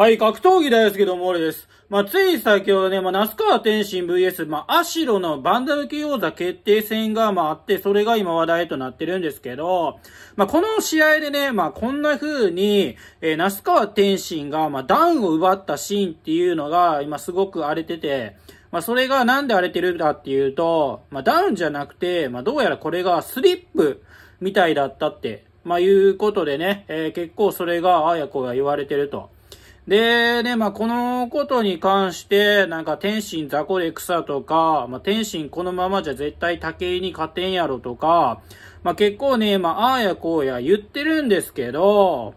はい、格闘技大好きども俺です。まあ、つい先ほどね、まあ、那須川天心 VS、まあ、アシロのバンダム級王座決定戦が、まあ、あって、それが今話題となってるんですけど、まあ、この試合でね、まあ、こんな風に、えー、那須川天心が、まあ、ダウンを奪ったシーンっていうのが、今すごく荒れてて、まあ、それがなんで荒れてるかっていうと、まあ、ダウンじゃなくて、まあ、どうやらこれがスリップみたいだったって、まあ、いうことでね、えー、結構それが、あやこが言われてると。で、ね、まあ、このことに関して、なんか、天心雑魚で草とか、まあ、天心このままじゃ絶対武井に勝てんやろとか、まあ、結構ね、まあ、ああやこうや言ってるんですけど、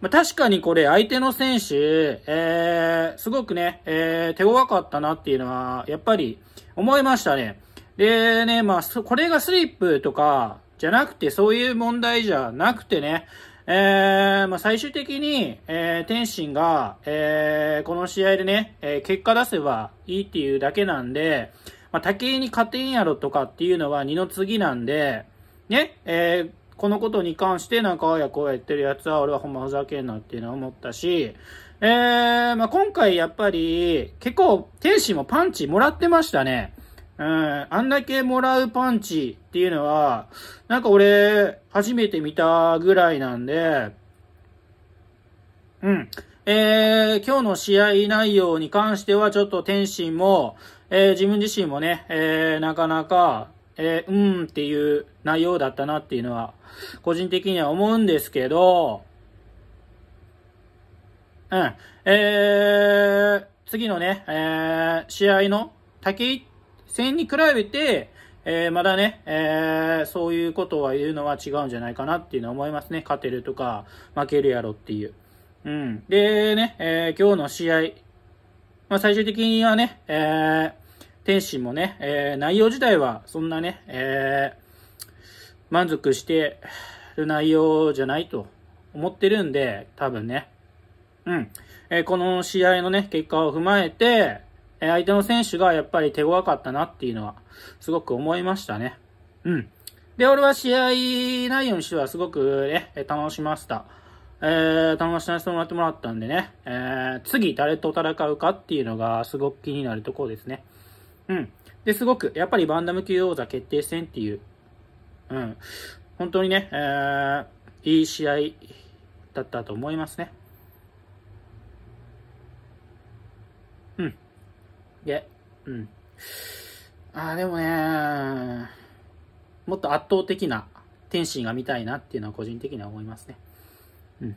まあ、確かにこれ相手の選手、えー、すごくね、えー、手強かったなっていうのは、やっぱり思いましたね。でね、まあ、これがスリップとか、じゃなくて、そういう問題じゃなくてね、えー、まあ、最終的に、えー、天心が、えー、この試合でね、えー、結果出せばいいっていうだけなんで、まあ、武井に勝てんやろとかっていうのは二の次なんで、ね、えー、このことに関してなんかあやこうやってるやつは俺はほんまふざけんなっていうのは思ったし、えー、まあ、今回やっぱり結構天心もパンチもらってましたね。うん、あんだけもらうパンチっていうのは、なんか俺、初めて見たぐらいなんで、うん。えー、今日の試合内容に関してはちょっと天心も、えー、自分自身もね、えー、なかなか、えー、うんっていう内容だったなっていうのは、個人的には思うんですけど、うん。えー、次のね、えー、試合の竹井戦に比べて、えー、まだね、えー、そういうことは言うのは違うんじゃないかなっていうのは思いますね。勝てるとか、負けるやろっていう。うん。でね、えー、今日の試合、まあ、最終的にはね、えー、天心もね、えー、内容自体はそんなね、えー、満足してる内容じゃないと思ってるんで、多分ね。うん。えー、この試合のね、結果を踏まえて、え相手の選手がやっぱり手強かったなっていうのは、すごく思いましたね。うん。で、俺は試合内容にしてはすごくね、楽しませた。えー、楽しませてもらってもらったんでね、えー、次誰と戦うかっていうのがすごく気になるところですね。うん。で、すごく、やっぱりバンダム級王座決定戦っていう、うん。本当にね、えー、いい試合だったと思いますね。うん。で、うん。ああ、でもね、もっと圧倒的な天心が見たいなっていうのは個人的には思いますね。うん。